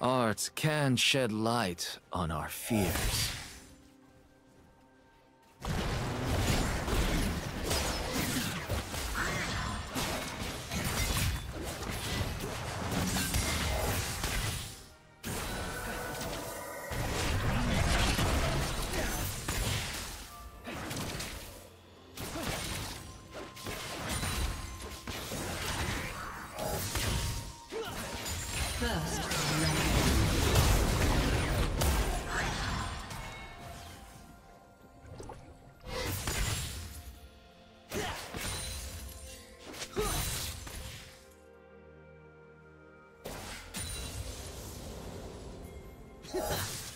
Art can shed light on our fears. Kill.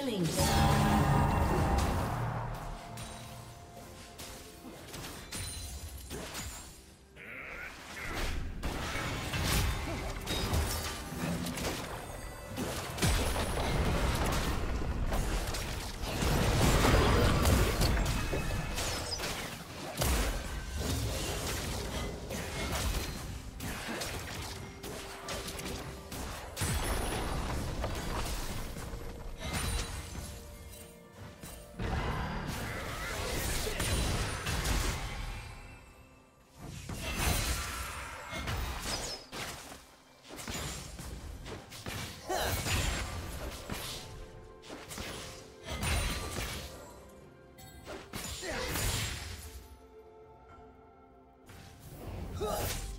Killing Huh!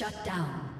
Shut down.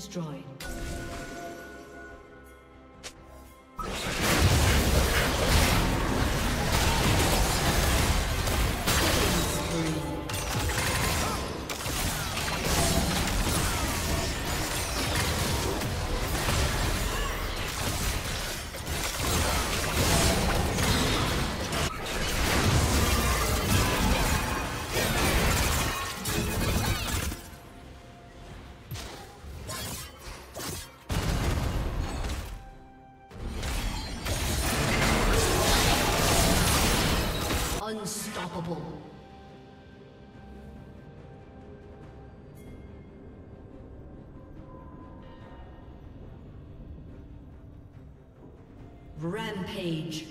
Destroyed. Rampage.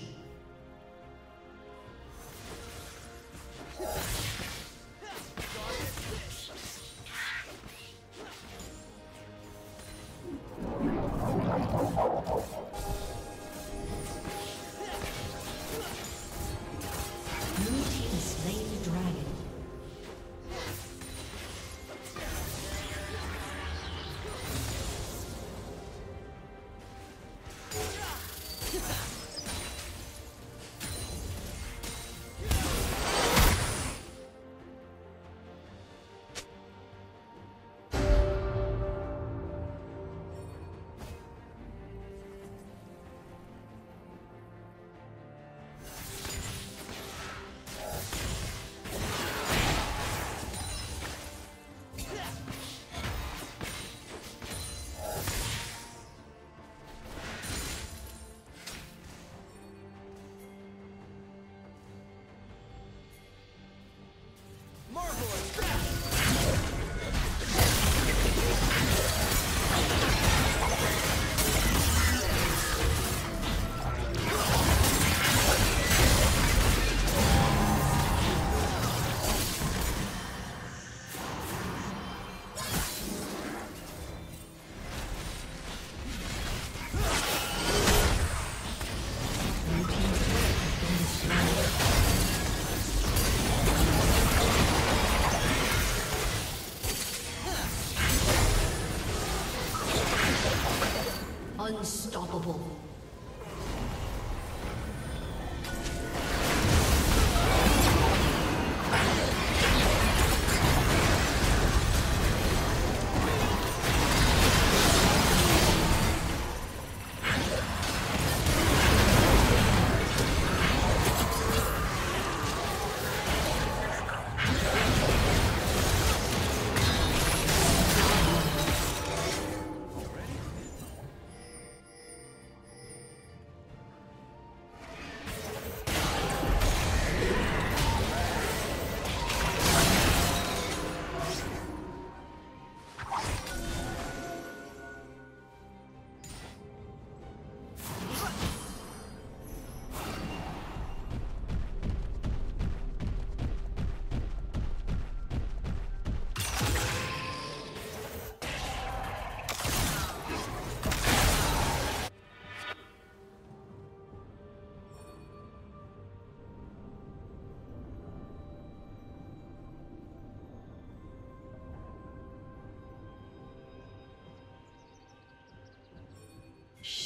Unstoppable.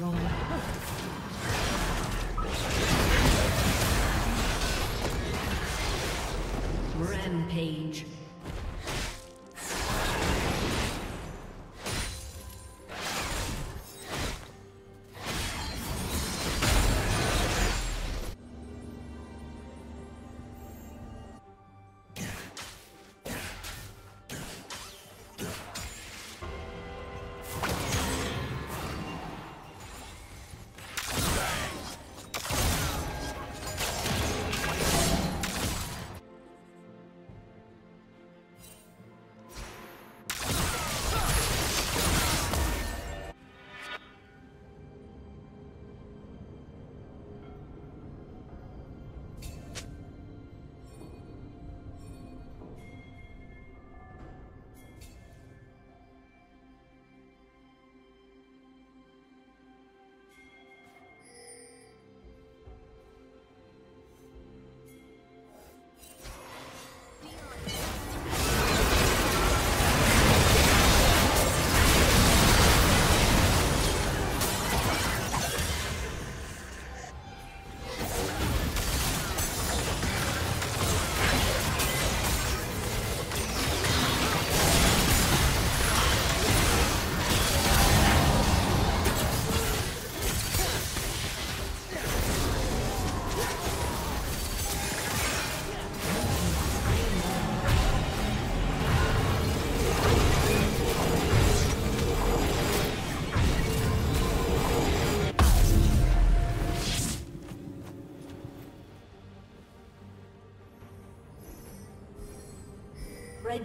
destroyed. Rampage.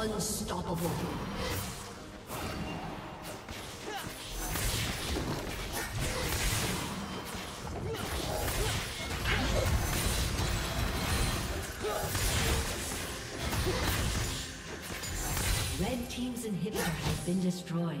Unstoppable. Red Team's inhibitor has been destroyed.